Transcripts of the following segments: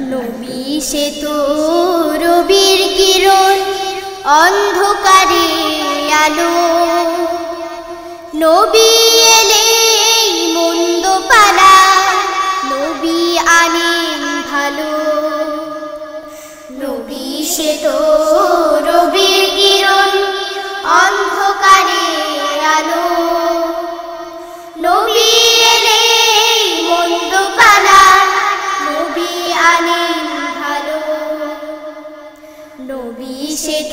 নবী সে তো রবির কিরণ অন্ধকারে আলো। নবী এলে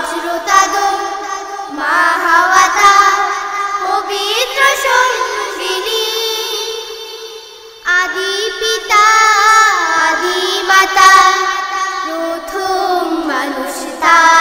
হজরত আদম মা হাওয়া পবিত্র সঙ্গিনী আদি পিতা আদি মাতা প্রথম মানুষ তারা।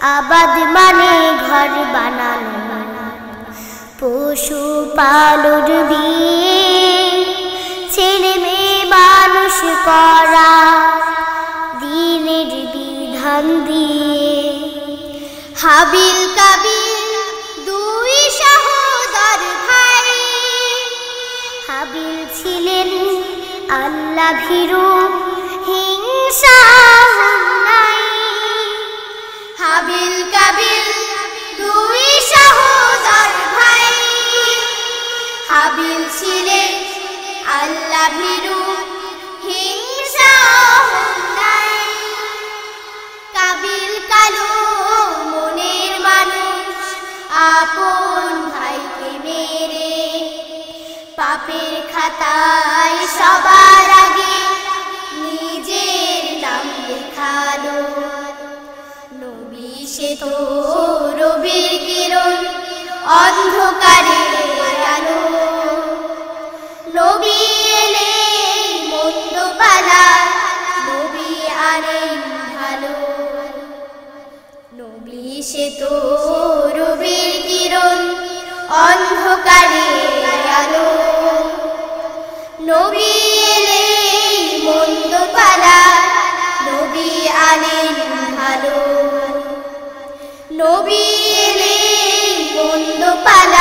আবাদ মানে ঘর বানানো। পশু পালন বিয়ে ছেলে মেয়ে মানুষ করা। দিনের বিধান দিয়ে হাবিল কাবিল দুই সহোদর ভাই। হাবিল ছিলেন আল্লাহ ভীরু হিংসা হাবিল কাবিল, দুই সহোদর ভাই। হাবিল ছিলেন আল্লাহ ভীরু হিংসা নাই কাবিল কালো মনের মানুষ, আপন ভাইকে মেরে। পাপের খাতায় সবার আগে নিজের নাম লেখালো। সে তো রবির কিরণ, অন্ধকারে আলো নবী এলে মন্দ পালা নবী আনেন ভালো। নবী সে তো রবির কিরণ, অন্ধকারে আলো নবী মন্দ পালা